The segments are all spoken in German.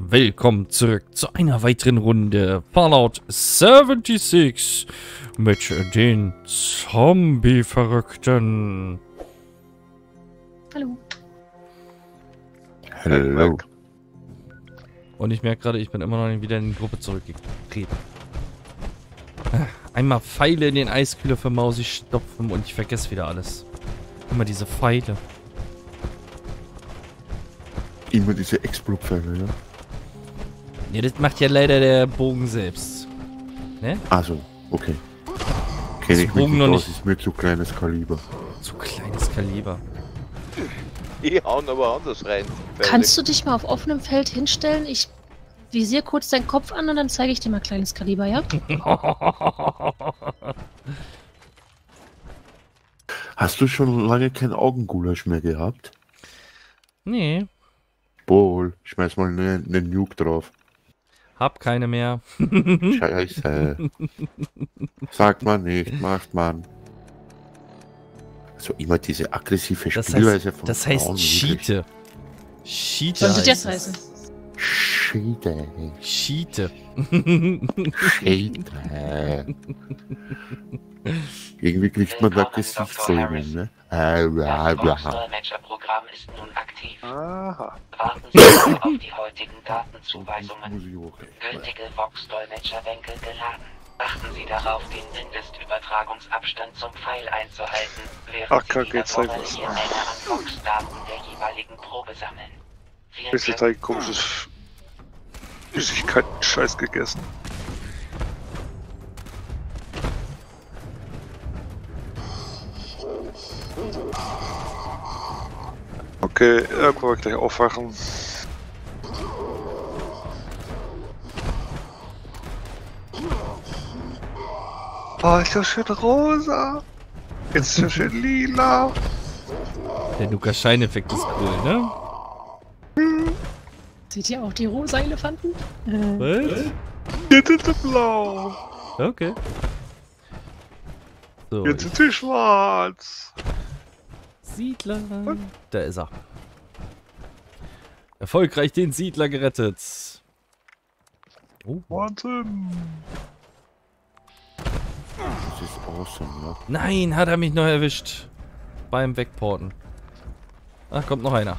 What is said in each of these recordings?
willkommen zurück zu einer weiteren Runde Fallout 76 mit den Zombie-Verrückten. Hallo. Hallo. Und ich merke gerade, ich bin immer noch nicht wieder in die Gruppe zurückgetreten. Einmal Pfeile in den Eiskühler für Mausi stopfen und ich vergesse wieder alles. Immer diese Pfeile. Immer diese Explodpfeile, ja? Ja, das macht ja leider der Bogen selbst. Ne? Also, okay. Kenne ich mich Bogen nicht noch aus, nicht- ist mir zu kleines Kaliber. Zu kleines Kaliber. Die hauen aber anders rein. Kannst du dich mal auf offenem Feld hinstellen? Ich visier kurz deinen Kopf an und dann zeige ich dir mal kleines Kaliber, ja? Hast du schon lange kein Augengulasch mehr gehabt? nee, Wohl, schmeiß mal ne, ne Nuke drauf. Hab keine mehr. Scheiße. Sagt man nicht, macht man. So immer diese aggressive Das Spielweise heißt, von das heißt Frauen. Cheate. Cheate Soll das heißen? Scheide. Cheate. Scheide. Irgendwie kriegt man da Gesichtssägen, ne? Äh, Das bla. Vox-Dolmetscherprogramm ist nun aktiv. Aha. Warten Sie auf die heutigen Datenzuweisungen. Gültige Vox-Dolmetscher-Bänke geladen. Achten Sie darauf, den Mindestübertragungsabstand zum Pfeil einzuhalten, während Ach, Sie Kacke, die erforderliche. Menge an Vox-Daten der jeweiligen Probe sammeln. Glück. Teig komisches Süßigkeiten-Scheiß gegessen. Okay, irgendwann gleich aufwachen. Oh, ist so schön rosa. Jetzt ist so schön lila. Der Lukas-Scheineffekt ist cool, ne? Seht ihr auch die rosa Elefanten? Äh, Was? Jetzt ist sie blau. Okay. So, Jetzt ist sie schwarz. Siedler. Da ist er. Erfolgreich den Siedler gerettet. Oh. Wahnsinn. Das ist awesome, ne? Nein, hat er mich noch erwischt. Beim Wegporten. Ach, kommt noch einer.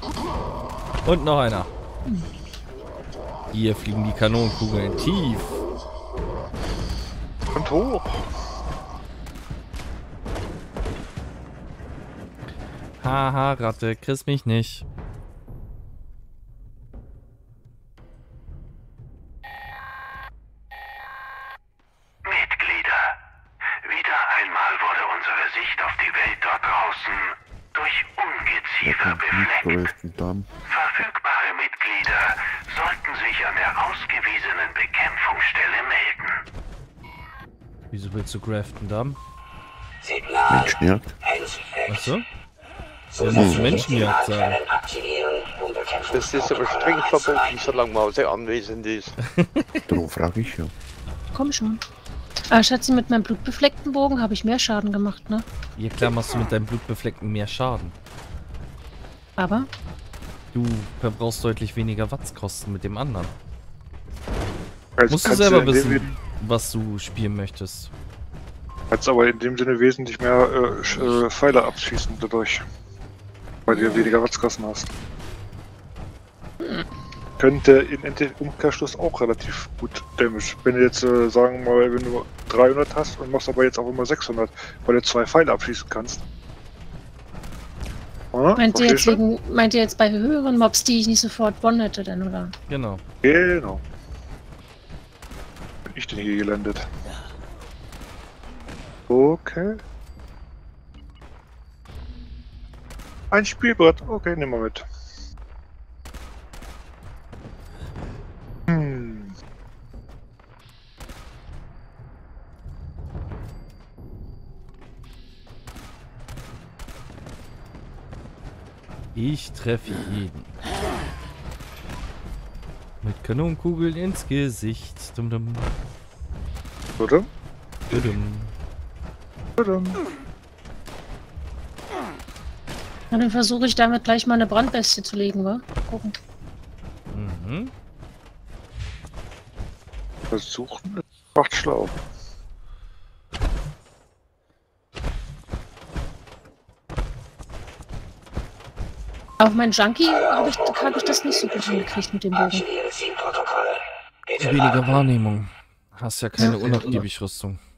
Und noch einer. Hier fliegen die Kanonenkugeln tief. Und hoch. Haha, Ratte, kriegst mich nicht. Grafton Damm? Signal Menschenjagd? Achso? Ja, musst du Menschenjagd um Das ist aber streng verboten, solange Mause anwesend ist. Darum frage ich ja. komm schon. Ah, Schatzi, mit meinem blutbefleckten Bogen habe ich mehr Schaden gemacht, ne? Ja klar machst du mit deinem Blutbefleckten mehr Schaden. Aber Du verbrauchst deutlich weniger Wattskosten mit dem anderen. Also Musst du selber wissen, was du spielen möchtest. Kannst aber in dem Sinne wesentlich mehr äh, äh, Pfeile abschießen dadurch. Weil du ja weniger Watzkosten hast. Könnte in Ende- Umkehrschluss auch relativ gut Damage. Wenn du jetzt, äh, sagen wir mal, wenn du 300 hast und machst aber jetzt auch immer 600, weil du zwei Pfeile abschießen kannst. Ah, meint ihr, jetzt wegen, meint ihr jetzt bei höheren Mobs, die ich nicht sofort one hätte denn, oder? Genau. Genau. Bin ich denn hier gelandet? Okay. Ein Spielbrett. Okay, nehmen wir mit. Hm. Ich treffe jeden. Mit Kanonenkugeln ins Gesicht. Dum -dum. Oder? Dum -dum. Na, dann versuche ich damit gleich mal eine Brandbestie zu legen, wa? Gucken. Mhm. Versuchen macht schlau. Auf meinen Junkie habe ich, hab ich das nicht so gut hingekriegt mit dem Bogen. Weniger. Wahrnehmung. Hast ja keine Unnachgiebig-Rüstung. Hebe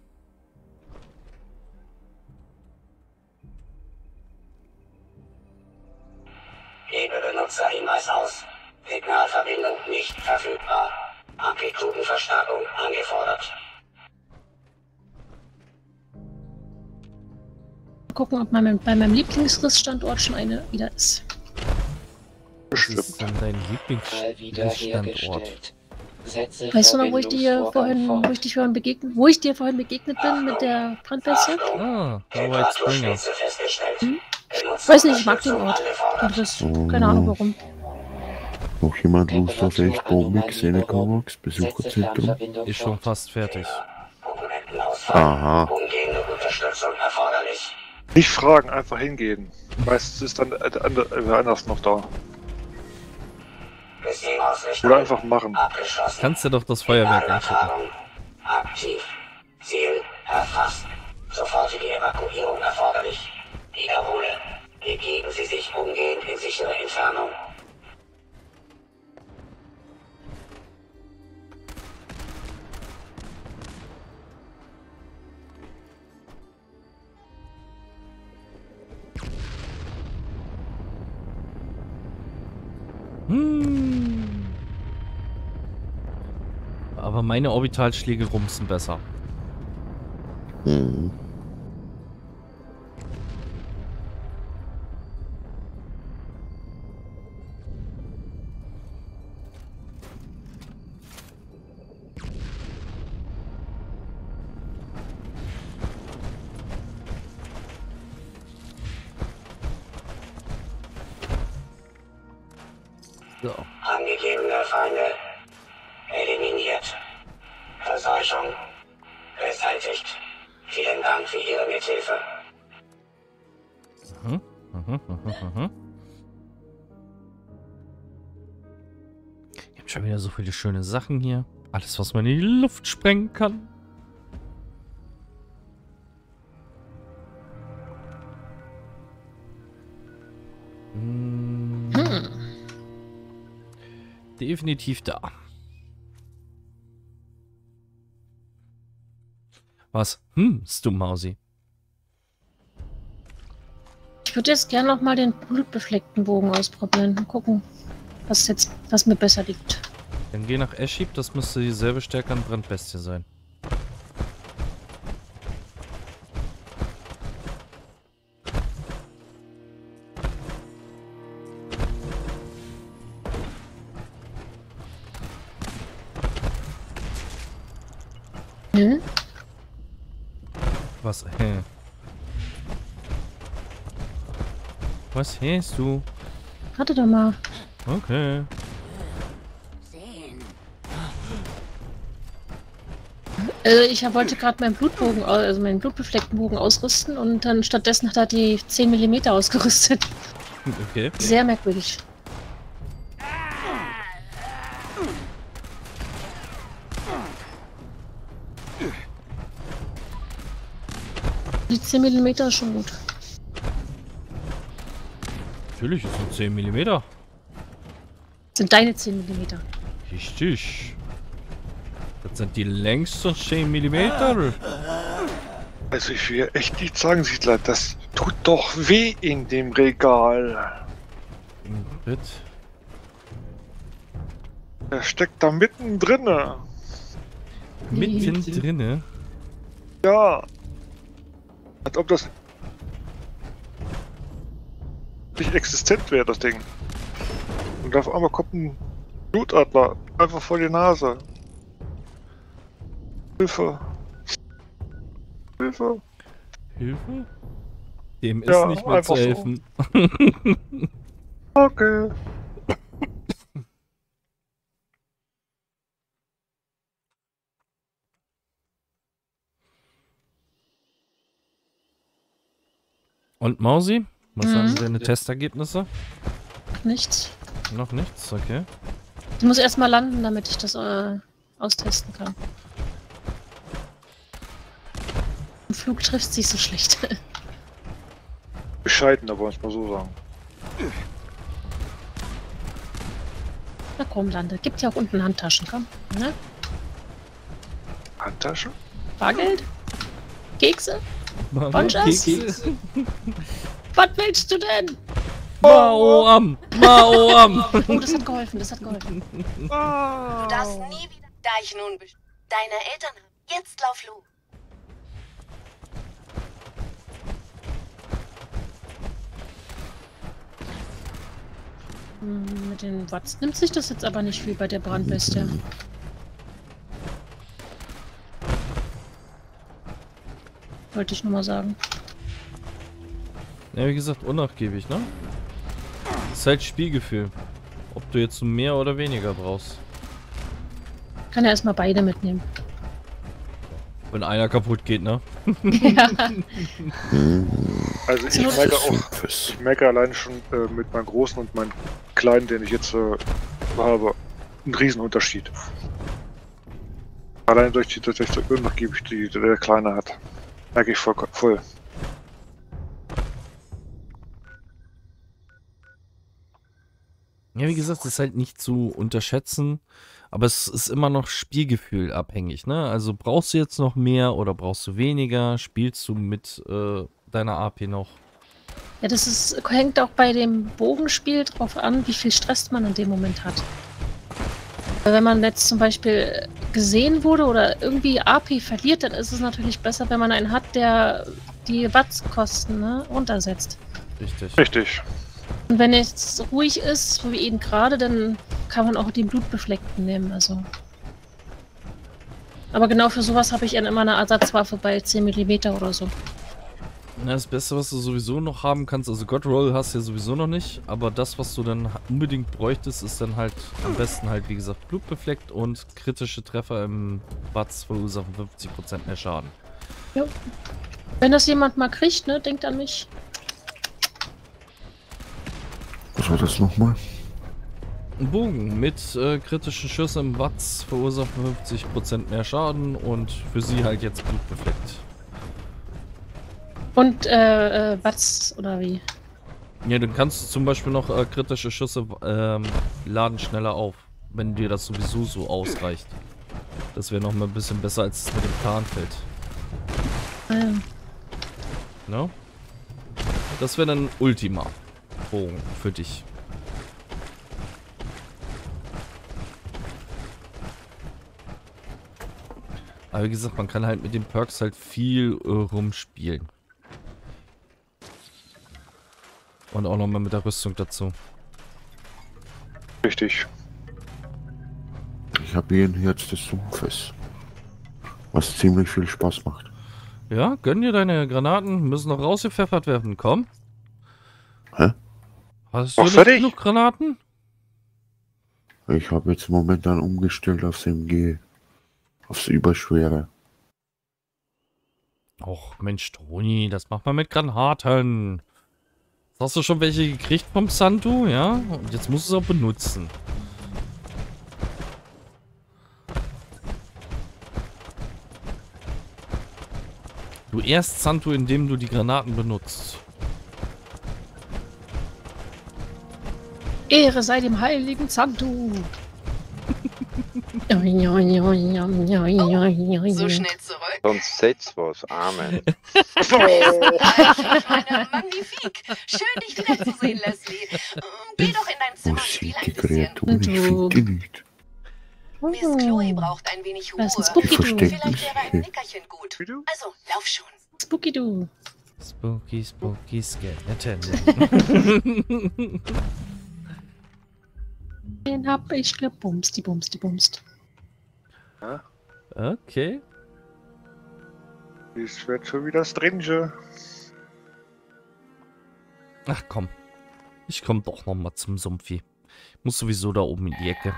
Signalverbindung nicht verfügbar. Amplitudenverstärkung angefordert. Mal gucken, ob mein, bei meinem Lieblingsrissstandort schon eine wieder ist. Was ist Bestimmt. denn dein. Setze Weißt du noch, wo ich dir vorhin, wo ich dich vorhin begegnet, wo ich dir vorhin begegnet bin mit der Brandweste? Ah, der White Springer. Temperaturspitze festgestellt. Hm? Weiß nicht, ich mag den Ort. Und das, keine Ahnung warum. Noch jemand Lust auf echt Bombig, Setze Besucherzentrum? Ist schon fast fertig. Aha. Umgehende Unterstützung erforderlich. Nicht fragen, einfach hingehen. Meistens ist dann andere, wer anders noch da. Oder einfach machen. Abgeschlossen. Kannst du doch das Feuerwerk. Übertragung. Aktiv. Ziel erfasst. Sofortige Evakuierung erforderlich. Wiederhole. Begeben Sie sich umgehend in sichere Entfernung. Hm. Aber meine Orbitalschläge rumsen besser. Mhm. Schon wieder so viele schöne Sachen hier. Alles, was man in die Luft sprengen kann. Hm. Definitiv da. Was? Hm, ist du Mausi. Ich würde jetzt gerne noch mal den blutbefleckten Bogen ausprobieren. Mal gucken, was jetzt, was mir besser liegt. Dann geh nach Eschib, das müsste dieselbe Stärke an Brandbestie sein. Nö. Was? Hä? Was hältst du? Warte doch mal. Okay. Äh, ich wollte gerade meinen Blutbogen, also meinen blutbefleckten Bogen ausrüsten und dann stattdessen hat er die 10 mm ausgerüstet. Okay. Sehr merkwürdig. Die 10 mm ist schon gut. Natürlich, es sind 10 mm. Sind deine 10 mm. Richtig. Das sind die längsten 10 mm. Also ich will echt nicht sagen, Siedler, das tut doch weh in dem Regal. Bitte. Der steckt da mittendrin. Mitten drinne. Ja. Als ob das nicht existent wäre, das Ding. Und auf einmal kommt ein Blutadler einfach vor die Nase. Hilfe. Hilfe. Hilfe? Dem ist Ja, nicht mehr zu einfach so. helfen. Okay. Und Mausi? Was Mhm. sagen deine Testergebnisse? Nichts. Noch nichts, okay. Ich muss erstmal landen, damit ich das äh, austesten kann. Im Flug trifft sich so schlecht. Bescheiden, da wollen wir es mal so sagen. Na komm, Lande. Gibt ja auch unten Handtaschen, komm. Ne? Handtasche? Bargeld? Kekse? Kekse. Was willst du denn? Maoam! Maoam! Oh, das hat geholfen, das hat geholfen. Du darfst nie wieder. Da ich nun deine Eltern haben. Jetzt lauf Lu. Mit den Watts nimmt sich das jetzt aber nicht viel bei der Brandbestie. Wollte ich nur mal sagen. Ja, wie gesagt, unnachgiebig, ne? Ist halt Spielgefühl. Ob du jetzt mehr oder weniger brauchst. Kann ja erstmal beide mitnehmen. Wenn einer kaputt geht, ne? ja. Also ich merke auch, ich merke allein schon äh, mit meinem Großen und meinem Kleinen, den ich jetzt äh, habe, einen Riesenunterschied. Allein durch die, durch die Unnachgiebig, die der Kleine hat. Merke ich voll. voll. Ja, wie gesagt, es ist halt nicht zu unterschätzen, aber es ist immer noch Spielgefühl abhängig, ne? Also brauchst du jetzt noch mehr oder brauchst du weniger? Spielst du mit äh, deiner AP noch? Ja, das ist, hängt auch bei dem Bogenspiel drauf an, wie viel Stress man in dem Moment hat. Weil Wenn man jetzt zum Beispiel gesehen wurde oder irgendwie AP verliert, dann ist es natürlich besser, wenn man einen hat, der die Wattskosten ne, runtersetzt. Richtig. Richtig. Und wenn es ruhig ist, so wie eben gerade, dann kann man auch den Blutbefleckten nehmen. Also. Aber genau für sowas habe ich dann immer eine Ersatzwaffe bei 10 mm oder so. Na, das Beste, was du sowieso noch haben kannst, also God Roll hast du ja sowieso noch nicht, aber das, was du dann unbedingt bräuchtest, ist dann halt am besten halt, wie gesagt, blutbefleckt und kritische Treffer im Batz verursachen 50% mehr Schaden. Wenn das jemand mal kriegt, ne, denkt an mich. Was war das nochmal? Ein Bogen mit äh, kritischen Schüssen im Watts verursachen 50% mehr Schaden und für sie halt jetzt blutbefleckt. Und äh, äh, Watts oder wie? Ja, dann kannst du zum Beispiel noch äh, kritische Schüsse ähm, laden schneller auf, wenn dir das sowieso so ausreicht. Das wäre noch mal ein bisschen besser als es mit dem Tarnfeld. Ähm, Ne? Das wäre dann Ultima. Bogen für dich. Aber wie gesagt, man kann halt mit den Perks halt viel äh, rumspielen. Und auch nochmal mit der Rüstung dazu. Richtig. Ich habe hier ein Herz des Sumpfes. Was ziemlich viel Spaß macht. Ja, gönn dir deine Granaten, müssen noch rausgepfeffert werden. Komm. Hä? Hast du nicht genug Granaten? Ich habe jetzt momentan umgestellt aufs MG. Aufs Überschwere. Och, Mensch, Toni, das macht man mit Granaten. Hast du schon welche gekriegt vom Santu, ja? Und jetzt musst du es auch benutzen. Du erst Santu, indem du die Granaten benutzt. Ehre sei dem heiligen Santu. So schnell zurück. Sonst setzt was. Amen. Meine Magnifik. Schön, dich wiederzusehen, Leslie. Ähm, Geh doch in dein Zimmer und spiel ein die bisschen. Kreaturen? Ich Du. finde die nicht. Miss Chloe braucht ein wenig Ruhe. Das ist ein Spooky Doo. Vielleicht sich wäre ein hier. Nickerchen gut. Also, lauf schon. Spooky Doo. Spooky, spooky, Skeleton. Den hab ich gebumst, die bumst, die bumst. okay. Es wird schon wieder strange. Ach komm. Ich komm doch noch mal zum Sumpfi. Muss sowieso da oben in die Ecke.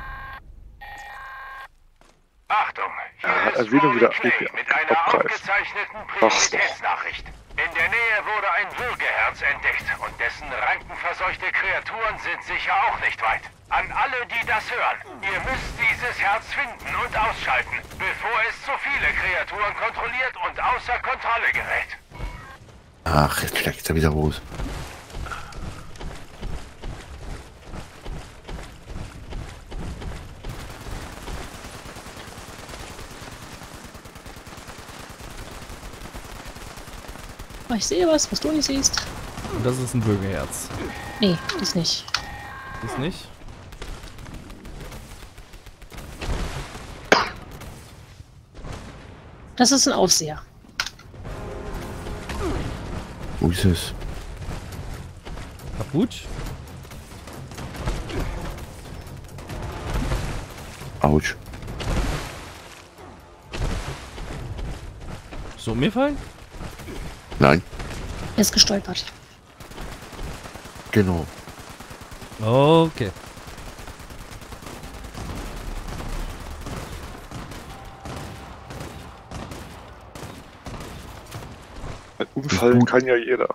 Achtung, hier Ja, ist also wieder wieder mit einer abgreifen. ausgezeichneten doch. Prioritätsnachricht. In der Nähe wurde ein Würgeherz entdeckt und dessen rankenverseuchte Kreaturen sind sicher auch nicht weit. An alle, die das hören, ihr müsst dieses Herz finden und ausschalten, bevor es zu viele Kreaturen kontrolliert und außer Kontrolle gerät. Ach, jetzt steigt er wieder raus. Oh, ich sehe was, was du nicht siehst. Und das ist ein Bürgerherz. Nee, das nicht. Ist nicht? Das ist ein Aufseher. Wo ist es? Kaputt? Autsch. So umgefallen? Nein, Er ist gestolpert. genau. Okay. Ein Umfallen kann ja jeder.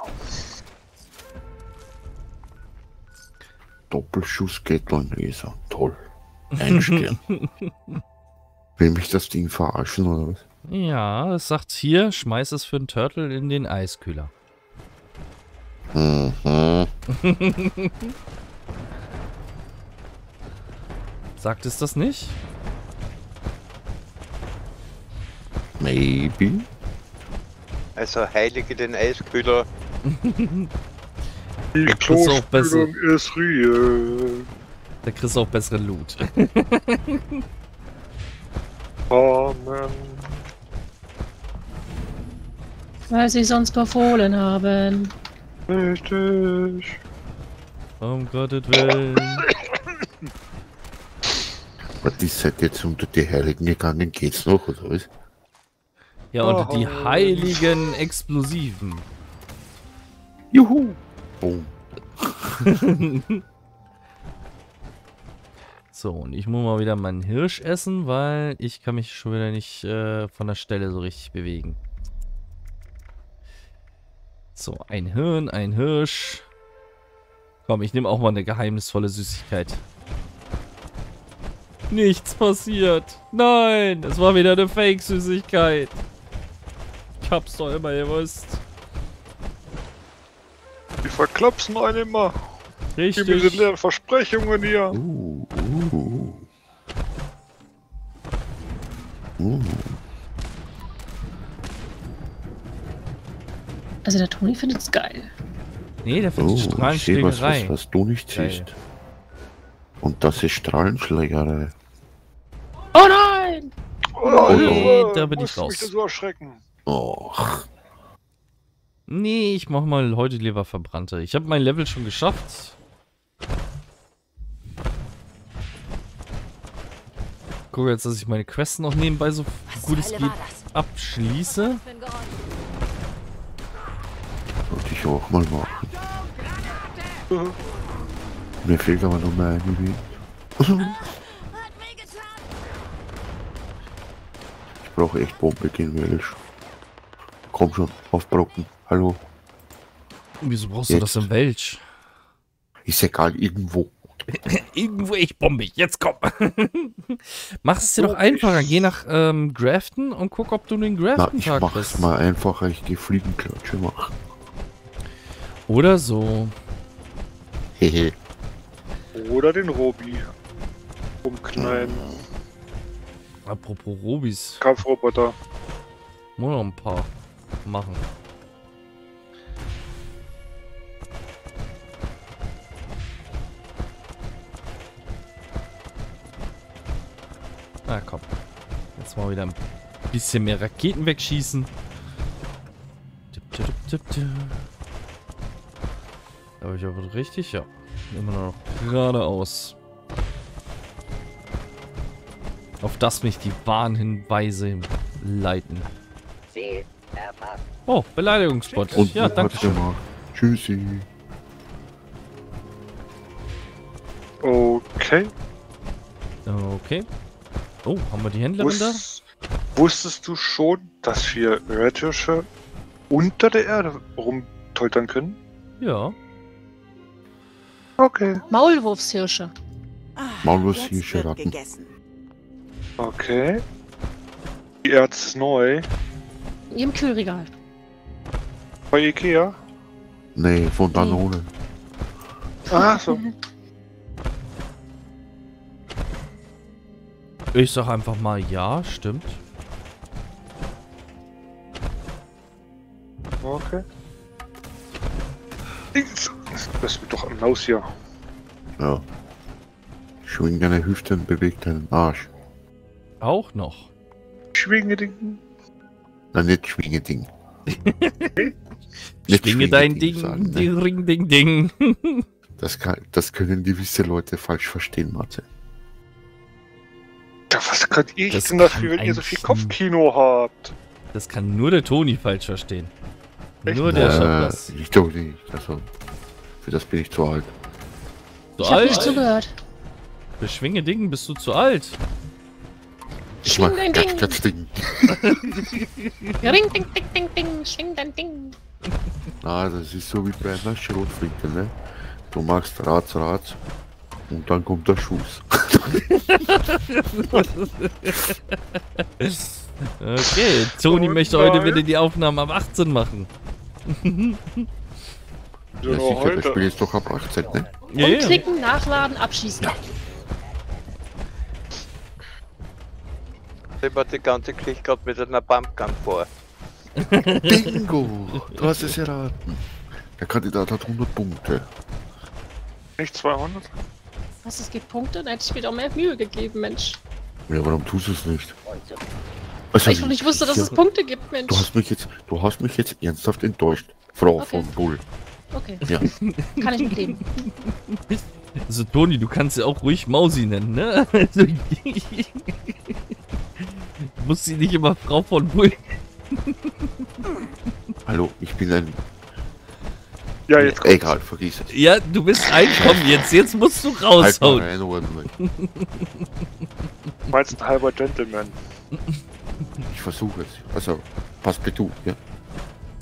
Doppelschuss Gatling-Laser. Toll. Ein Stern. Will mich das Ding verarschen oder was? Ja, es sagt hier, schmeiß es für einen Turtle in den Eiskühler. Mhm. Sagt es das nicht? Maybe. Also heilige den Eiskühler. Die. Klospülung ist real. Da kriegst du auch besseren Loot. Amen. Weil sie sonst befohlen haben. Richtig. Um Gottes Willen. Was ist halt jetzt unter die Heiligen gegangen? Geht's noch oder was? Ja, und die Oh. heiligen Explosiven. Juhu. Boom. So, und ich muss mal wieder meinen Hirsch essen, weil ich kann mich schon wieder nicht äh, von der Stelle so richtig bewegen. So, ein Hirn, ein Hirsch. Komm, ich nehme auch mal eine geheimnisvolle Süßigkeit. Nichts passiert. Nein, es war wieder eine Fake-Süßigkeit. Ich hab's doch immer gewusst. Die verklapsen einen immer. Gib mir diese Richtig. leeren Versprechungen hier. Uh, uh. Uh. Also der Toni findet es geil. Nee, der Oh, findet ich sehe was, Strahlenschlägerei. was, was du nicht Geil. siehst. Und das ist Strahlenschlägerei. Oh nein! Oh, nee, Junge, da bin ich raus. mich so erschrecken. Och, Nee, ich mach mal heute lieber Verbrannte. Ich habe mein Level schon geschafft. Gucke jetzt, dass ich meine Quests noch nebenbei so gut es geht abschließe. ich auch mal machen. Mir fehlt aber noch mal eine Weg. Ich brauche echt Bombe gegen Welsch. Komm schon, aufbrocken. Hallo. Wieso brauchst du Jetzt. das im Welch? Ist egal, irgendwo. Irgendwo ich bombe. Jetzt komm. mach es dir doch einfacher. Geh nach ähm, Grafton und guck, ob du den Na, Grafton ich Tag mach's bist. mal einfacher, ich geh Fliegenklatsche machen. Oder so. Hehe. Oder den Robi. Umknallen. Apropos Robis. Kampfroboter. Muss noch ein paar machen. Na komm. Jetzt mal wieder ein bisschen mehr Raketen wegschießen. Tipp, tipp, tipp, tipp. Habe ich aber richtig? Ja. Immer noch geradeaus. Auf das mich die Warnhinweise leiten. Oh, Beleidigungsbot. Und ja, danke schön. gemacht. Tschüssi. Okay. Okay. Oh, haben wir die Händlerin da? Wus wusstest du schon, dass wir Erdhirsche unter der Erde rumtoltern können? Ja. Okay. Maulwurfshirsche. Ah, Maulwurfshirsche Ratten. Okay. Die Erz ist neu. Ihrem Kühlregal. Bei Ikea. Nee, von Danone. Ah, so. Ich sag einfach mal ja, stimmt. Okay. Das wird doch ein Maus hier. Ja. Schwing deine Hüfte und beweg deinen Arsch. Auch noch. Schwingeding. Na, nicht Schwingeding. Nicht Schwinge dein Schwingeding Ding, sagen, ding, ne? ring, ding, ding. das, kann, das können gewisse Leute falsch verstehen, Matze. Ja, was könnt ihr Das denn dafür, kann wenn ihr so viel Kopfkino habt? Das kann nur der Toni falsch verstehen. Echt? Nur der schafft Äh, das. ich doch nicht. Also, für das bin ich zu alt. So ich habe nicht alt? zugehört. Für Schwingedingen bist du zu alt. Ich mach dein Ding. Gatz, Ding. Ring, ding, ding, ding, ding. Schwing dein Ding. Ah, das ist so wie bei einer Schrotflinte, ne? Du machst Ratz, Ratz und dann kommt der Schuss. Okay, Toni Und möchte heute wieder die Aufnahmen ab 18 machen. Ja, nur sicher, das Spiel ist doch ab 18, ne? Ja, Und ja. klicken, nachladen, abschießen. Deppert die ganze Geschichte gerade mit einer Pumpgun vor. Bingo! Du hast es erraten. Der Kandidat hat 100 Punkte. Nicht 200? Was, es gibt Punkte? Da hätte ich mir doch mehr Mühe gegeben, Mensch. Ja, warum tust du es nicht? Also, Weil ich noch nicht wusste, dass es Punkte gibt, Mensch. Du hast mich jetzt, du hast mich jetzt ernsthaft enttäuscht, Frau Okay. von Bull. Okay, Ja, kann ich mitleben. Also Toni, du kannst sie auch ruhig Mausi nennen, ne? Also, du musst sie nicht immer Frau von Bull. hallo, ich bin ein. Ja, jetzt kommt. Egal, vergiss es. Ja, du bist ein, komm jetzt, jetzt musst du Halt mal raushauen. rein. Meinst ein halber Gentleman. Ich versuche es. Also, pass bitte auf, ja.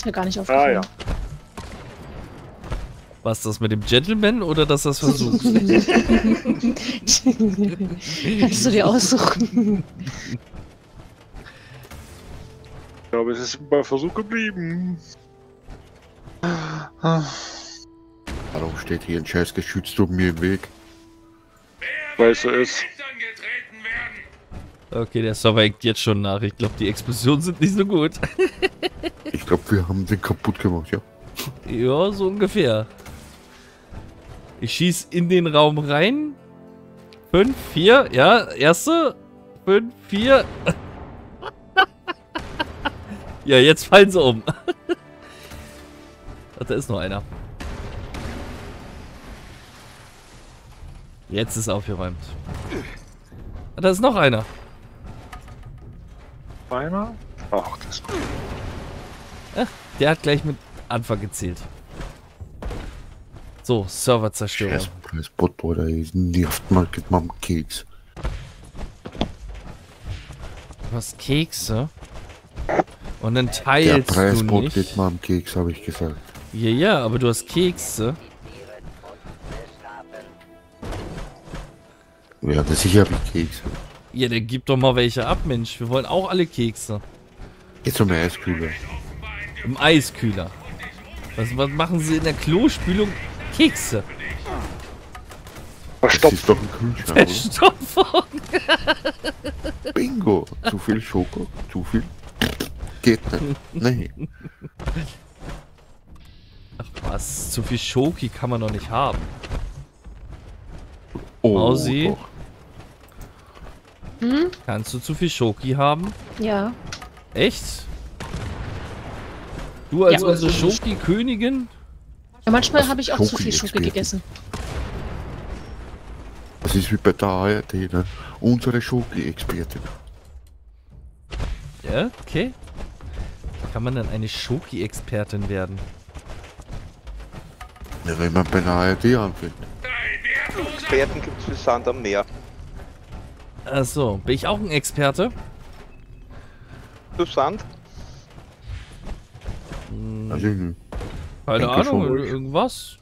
Mir gar nicht Ah aufgefallen. ja. Was das mit dem Gentleman oder dass das versuchst? Kannst du dir aussuchen. Ich glaube, es ist bei Versuch geblieben. Warum steht hier ein scheiß Geschützturm mir im Weg? Weil es so ist. Okay, der Server hängt jetzt schon nach. Ich glaube, die Explosionen sind nicht so gut. Ich glaube, wir haben den kaputt gemacht, ja. Ja, so ungefähr. Ich schieß in den Raum rein. Fünf, vier, ja, erste. Fünf, vier. ja, jetzt fallen sie um. Ach, da ist noch einer. Jetzt ist aufgeräumt. Ah, da ist noch einer. Einer? Ach, das. Der hat gleich mit Anfang gezählt. So, Serverzerstörung. Scheiß Preisbot, oder nervt mal, geht mal am Keks. Du hast Kekse. Und dann Der teilst du Preisbot nicht. geht mal am Keks, habe ich gesagt. Ja, ja, aber du hast Kekse. Ja, das sicher habe ich Kekse. Ja, dann gib doch mal welche ab, Mensch. Wir wollen auch alle Kekse. Jetzt zum Eiskühler. Im Eiskühler. Was, was machen sie in der Klospülung? Kekse. Das Verstopft. ist doch ein? Verstopfung. Bingo! Zu viel Schoko? Zu viel? Geht nicht. Nee. Ach was, zu viel Schoki kann man doch nicht haben. Oh, Mausi? doch. Hm? Kannst du zu viel Schoki haben? Ja. Echt? Du als Ja. unsere Schoki-Königin? Ja manchmal habe ich auch zu viel Schoki gegessen. Das ist wie bei der ARD, ne? Unsere Schoki-Expertin. Ja, okay. Kann man dann eine Schoki-Expertin werden? Ja, wenn man bei der ARD anfängt. Experten gibt es für Sand am Meer. Achso, bin ich auch ein Experte? Du Sand? Hm, Also. Keine denke Ahnung, schon. irgendwas?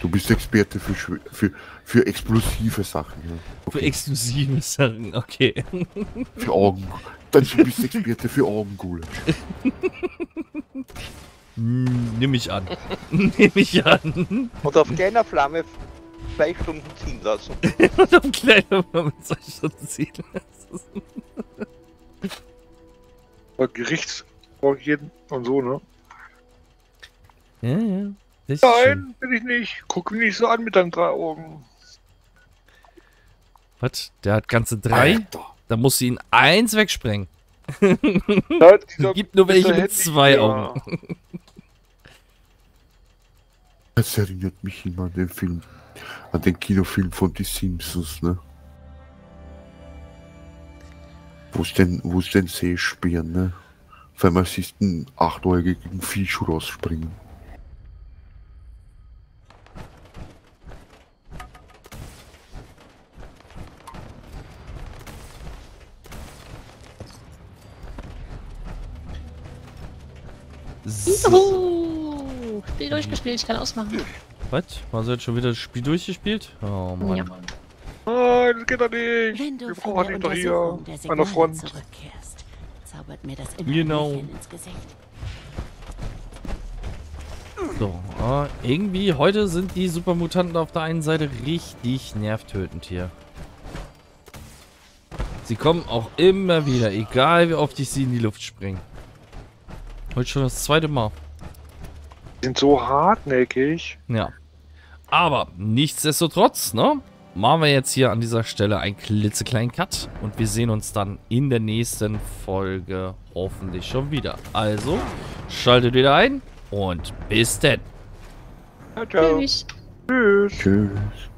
du bist Experte für, schw- für, für explosive Sachen. Ja. Für exklusive Sachen, okay. Für Augen. Dann du bist Experte für Augengulasch. Hm, Nimm ich an. Nimm ich an. Und auf kleiner Flamme zwei Stunden ziehen lassen. Und auf kleiner mit zwei Stunden ziehen lassen. Bei Gerichtsvorgehen und so, ne? Ja, ja. Ist. Nein, bin ich nicht. Guck mich nicht so an mit deinen drei Augen. Was? Der hat ganze drei? Alter. Da muss sie ihn eins wegsprengen. Ja, Gibt nur welche mit zwei. Augen. Das erinnert mich immer an den Film, an den Kinofilm von Die Simpsons, ne? Wo es denn, wo es den Seespären, ne? Einmal siehst du einen achtäugigen Fisch rausspringen. So. Juhu! Spiel durchgespielt, ich kann ausmachen. Was? War jetzt schon wieder das Spiel durchgespielt? Oh Mann. Ja. Nein, das geht doch nicht. Wenn du Wir brauchen dich doch hier an der Front. Gesicht. So, äh, irgendwie heute sind die Supermutanten auf der einen Seite richtig nervtötend hier. Sie kommen auch immer wieder, egal wie oft ich sie in die Luft springe. Heute schon das zweite Mal. Die sind so hartnäckig. Ja. Aber nichtsdestotrotz, ne? Machen wir jetzt hier an dieser Stelle einen klitzekleinen Cut und wir sehen uns dann in der nächsten Folge hoffentlich schon wieder. Also, schaltet wieder ein und bis denn. Ciao, ciao. Tschüss. Tschüss. Tschüss.